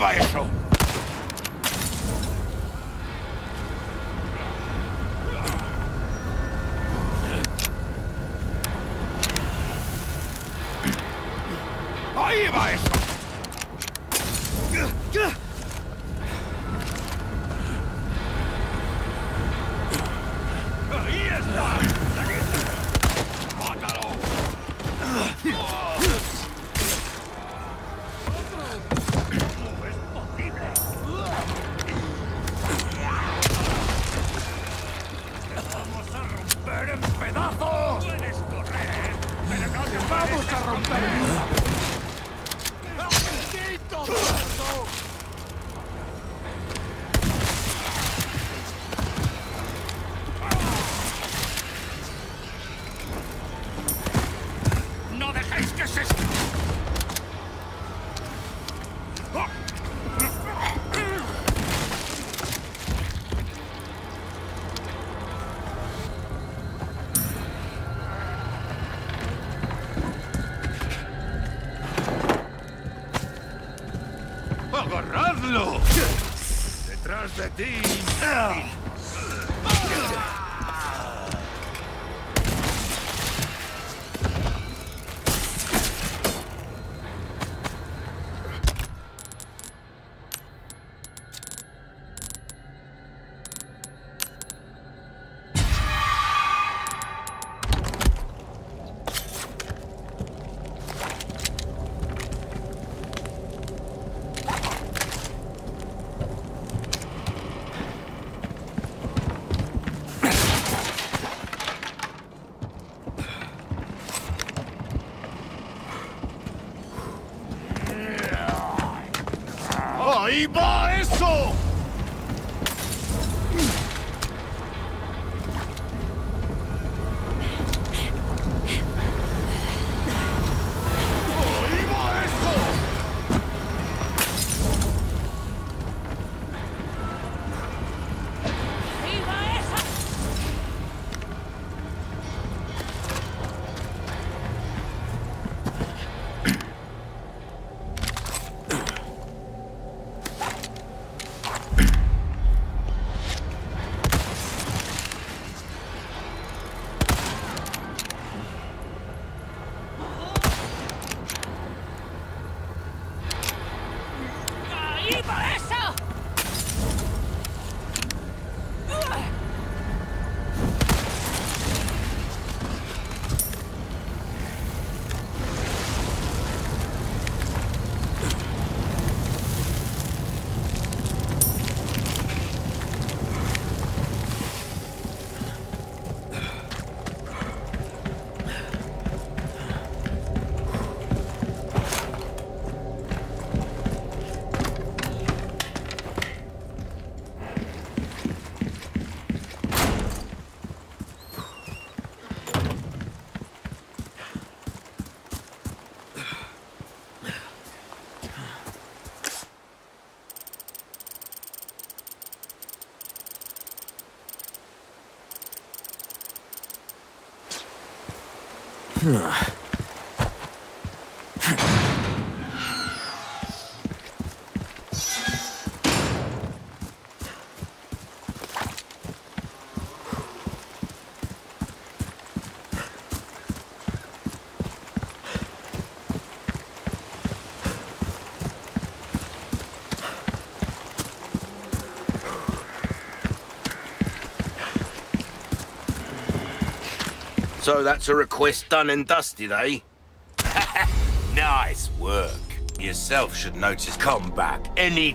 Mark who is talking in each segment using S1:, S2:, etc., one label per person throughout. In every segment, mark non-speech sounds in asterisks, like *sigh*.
S1: va eso! ¡Agarradlo! ¡Detrás de ti!
S2: Ugh.
S3: So that's a request done and dusted, eh? *laughs* nice work. Yourself should notice. Come back any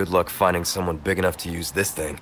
S2: Good luck finding someone big enough to use this thing.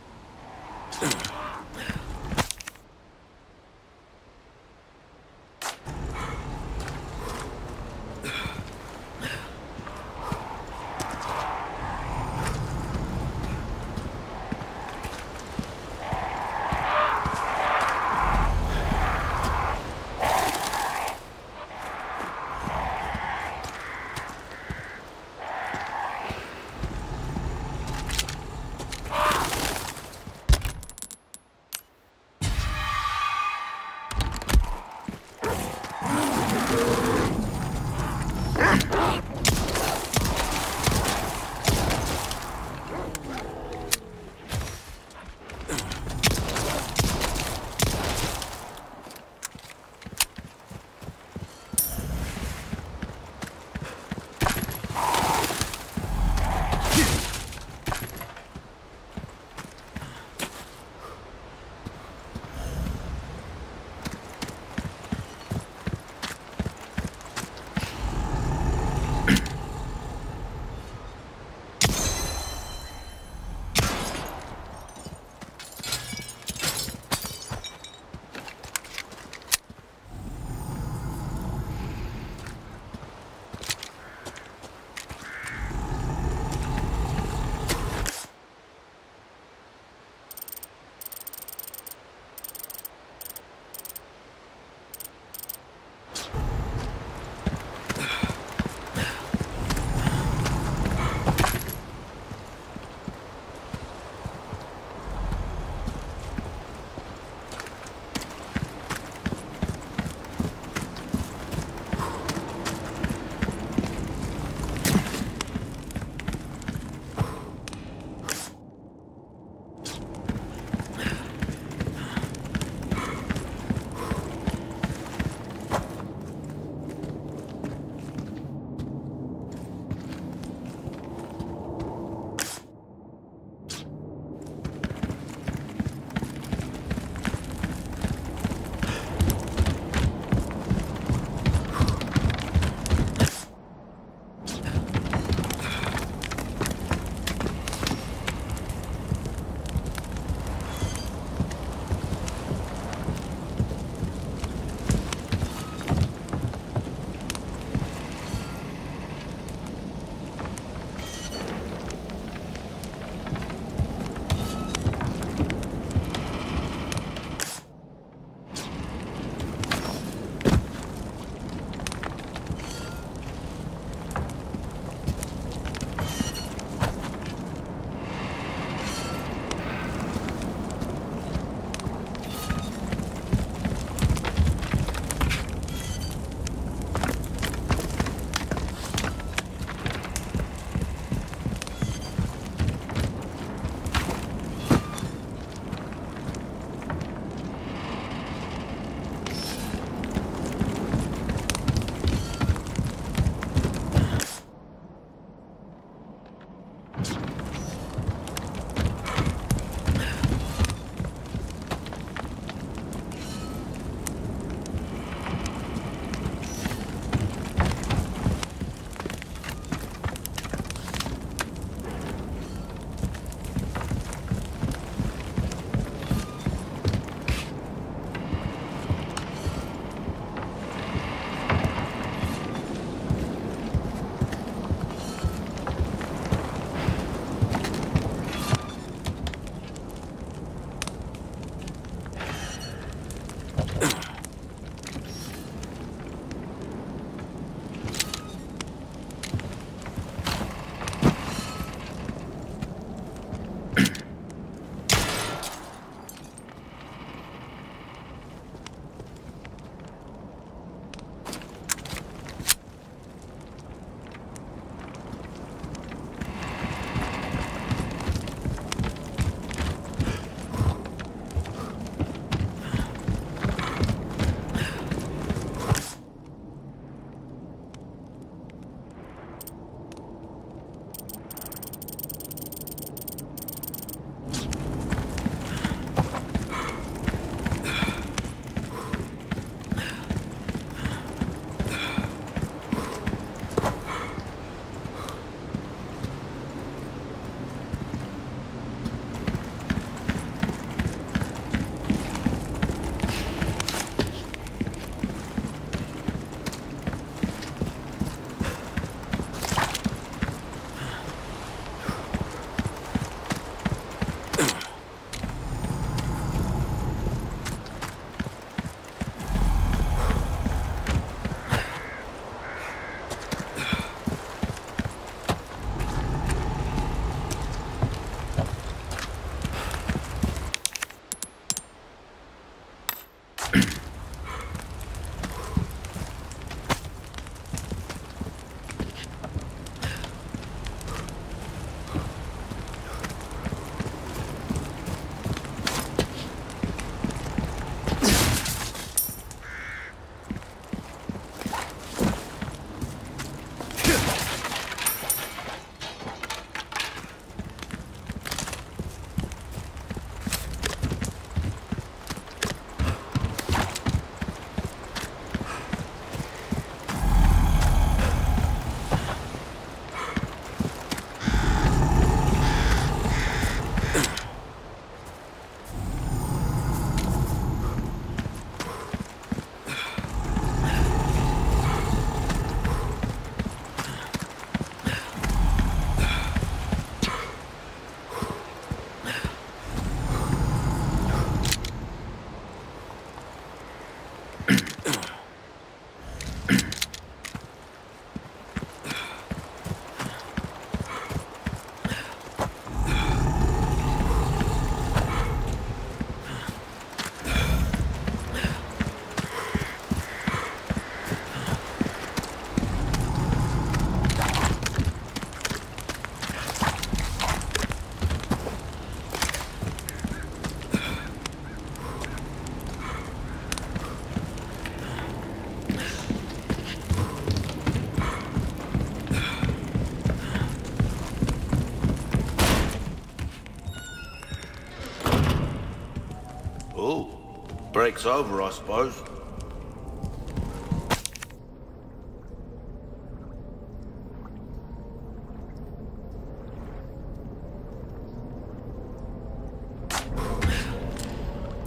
S3: Break's over, I suppose.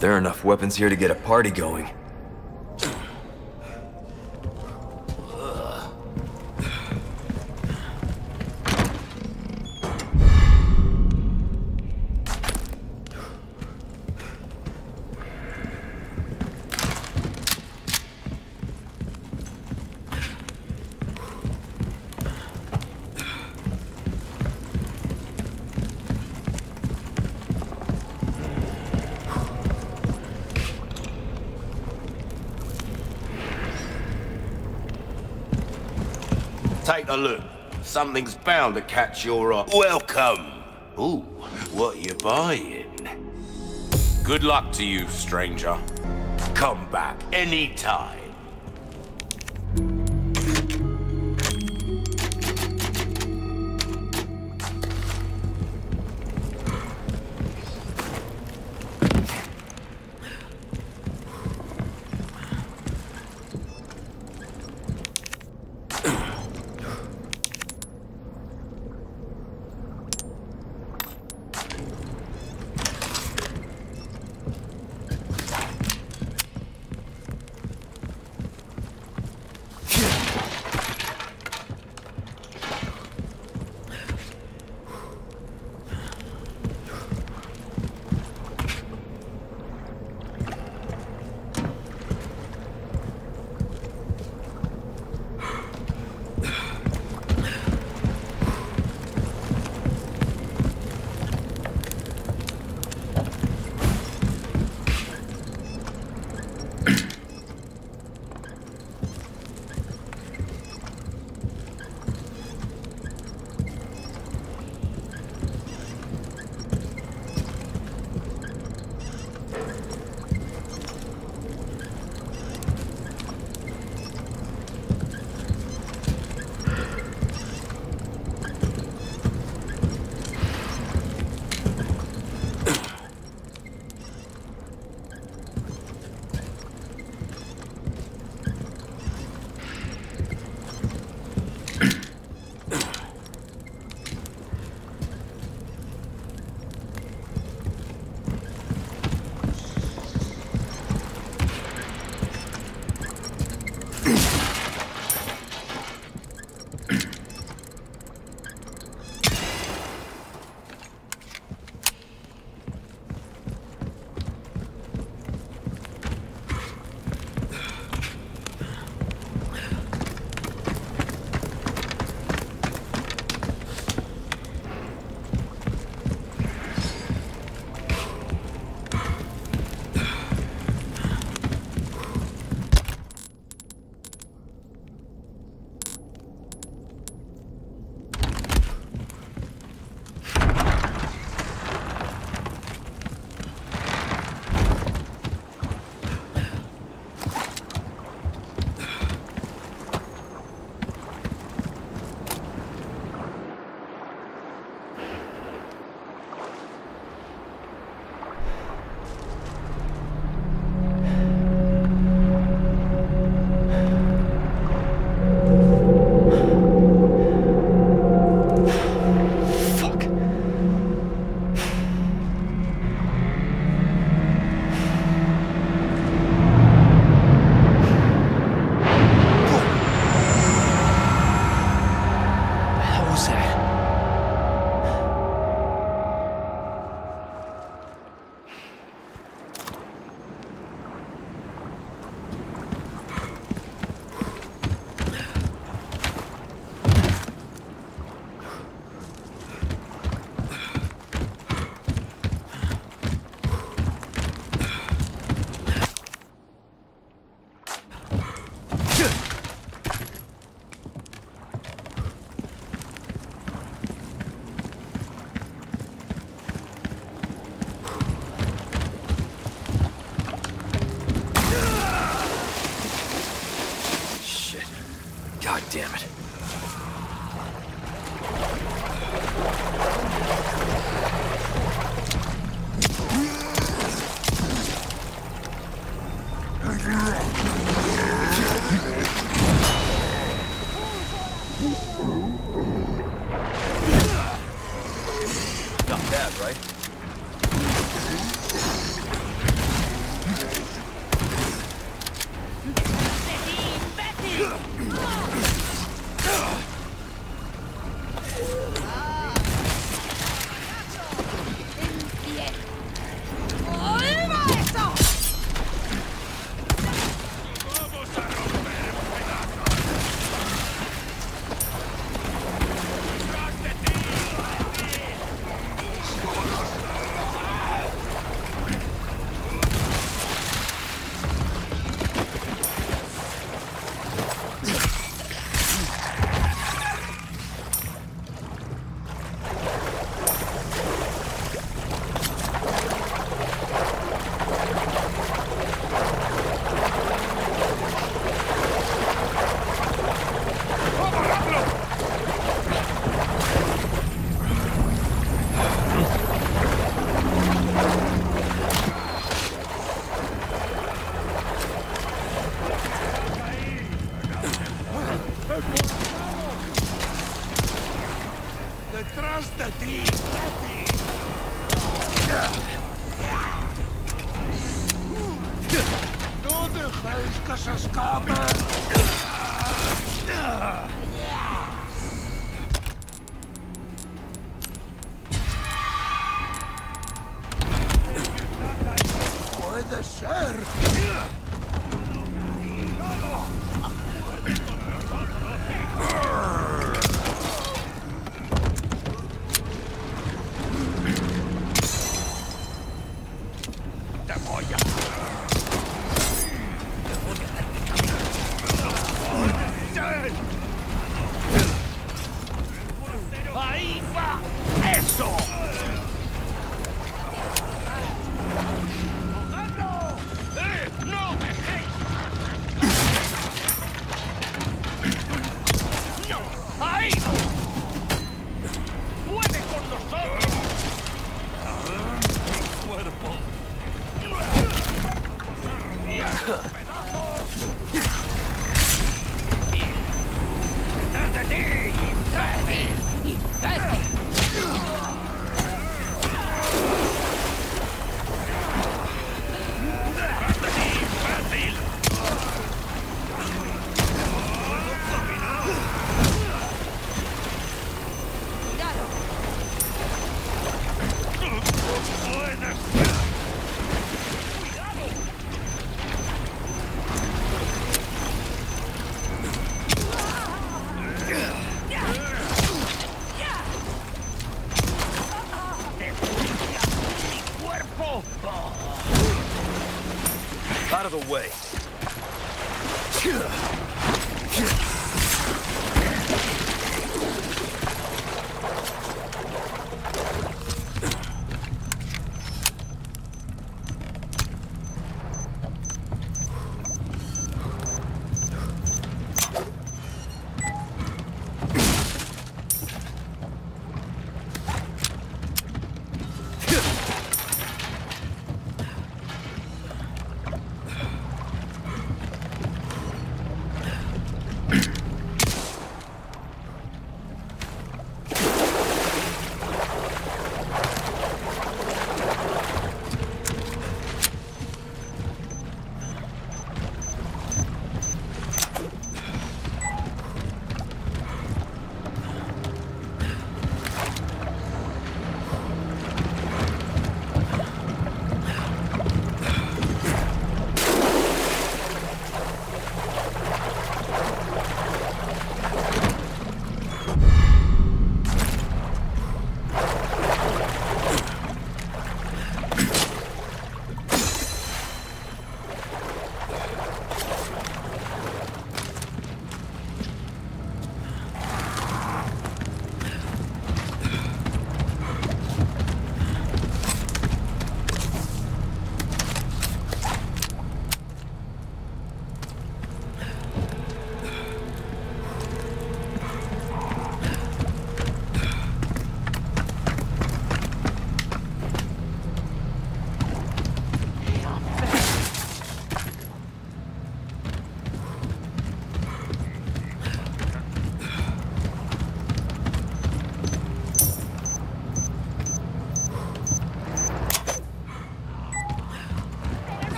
S2: There are enough weapons here to get a party going.
S3: Take a look. Something's bound to catch your eye. Welcome. Ooh, what you buying?
S4: Good luck to you, stranger.
S3: Come back anytime.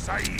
S1: Estás.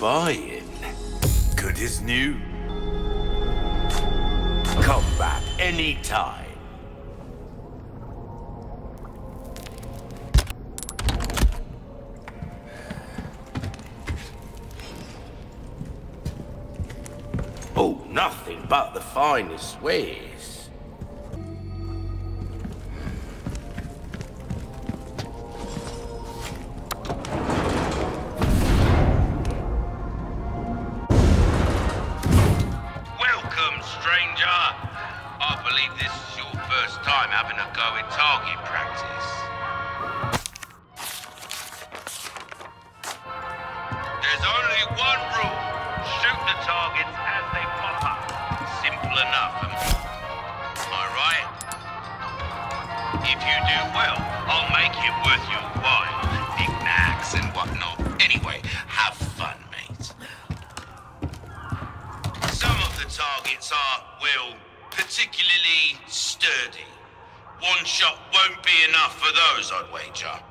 S5: Buying?
S2: Good as new.
S5: Come back anytime. Oh, nothing but the finest wares.
S3: Go at target practice. There's only one rule. Shoot the targets as they pop up. Simple enough. Am I right? If you do well, I'll make it worth your while. Knickknacks and whatnot. Anyway, have fun, mate. Some of the targets are, well, particularly sturdy. One shot won't be enough for those, I'd wager.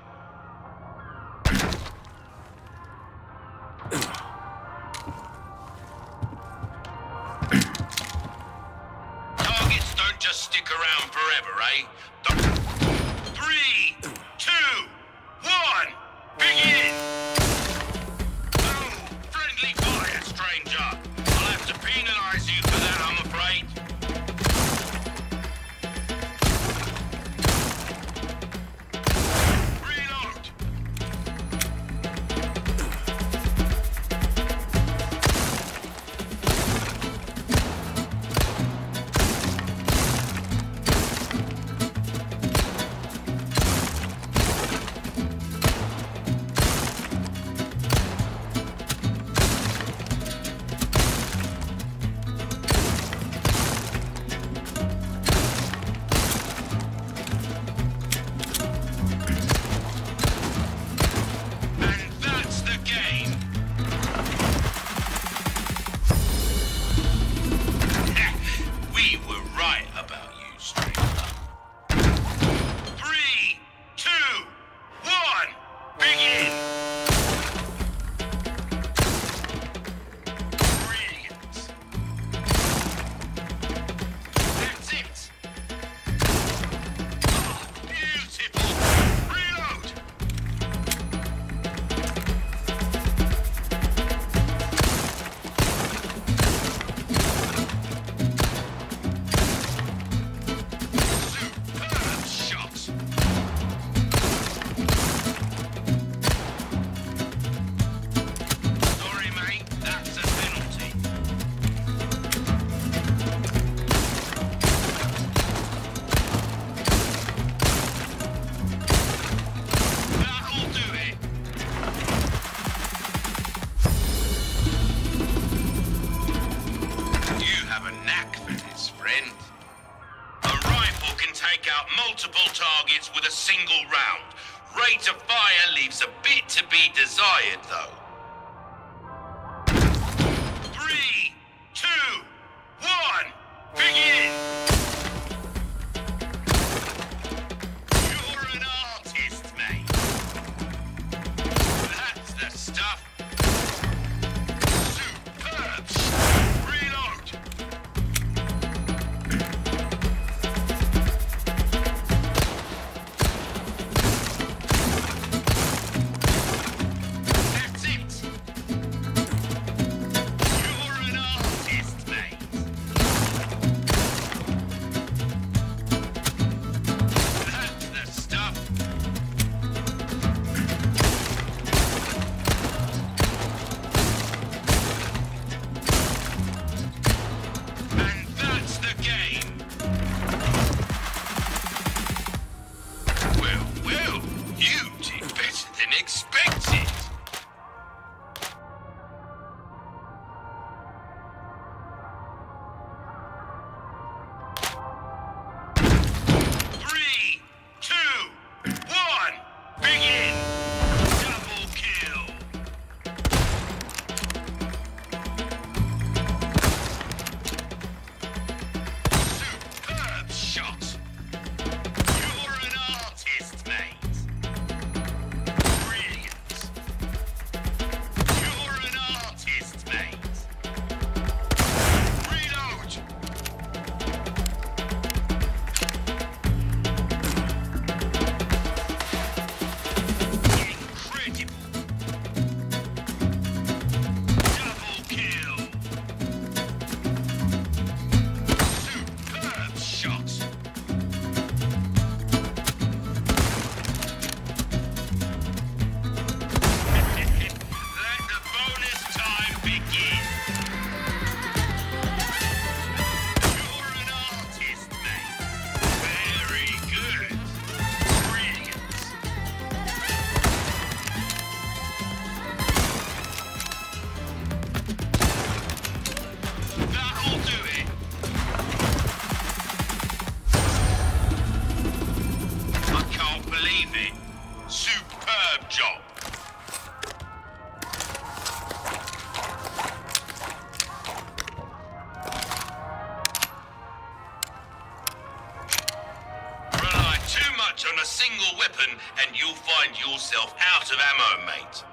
S3: a single weapon and you'll find yourself out of ammo, mate.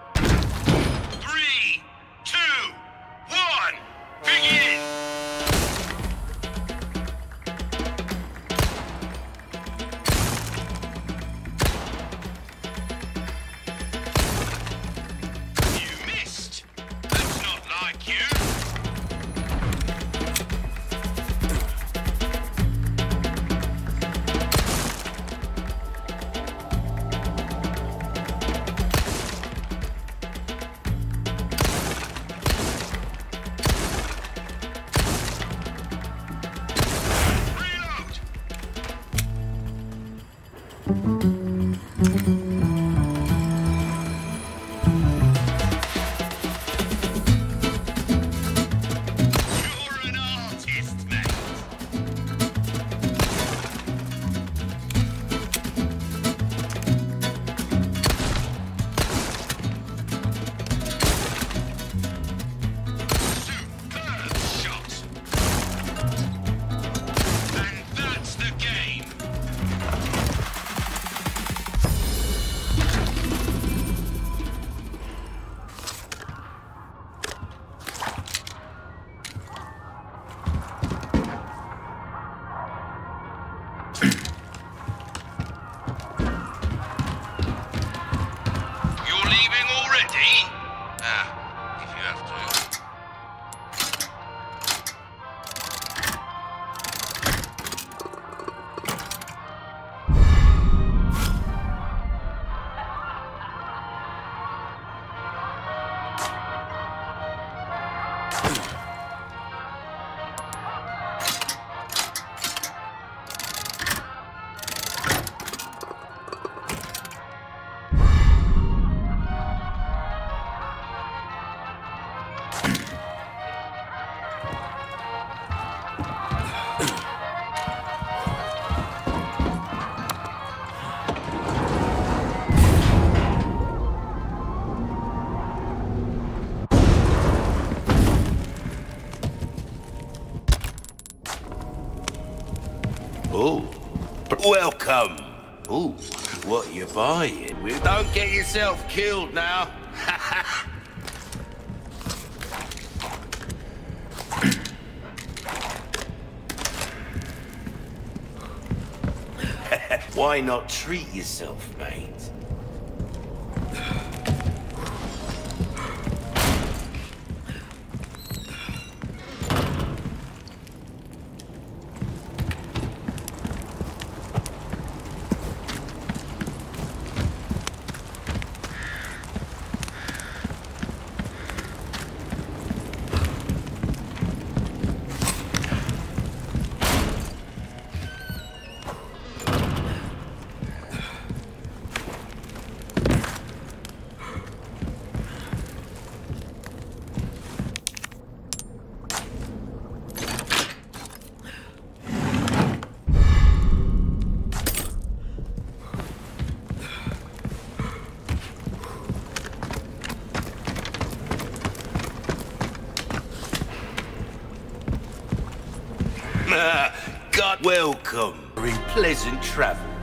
S3: Three, two, one, begin!
S5: Welcome. Ooh, what you buying? Well, don't get yourself killed now. *laughs* Why not treat yourself, mate? *laughs* God welcome. In pleasant travels.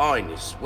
S3: Finest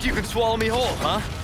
S2: Think you can swallow me whole, huh?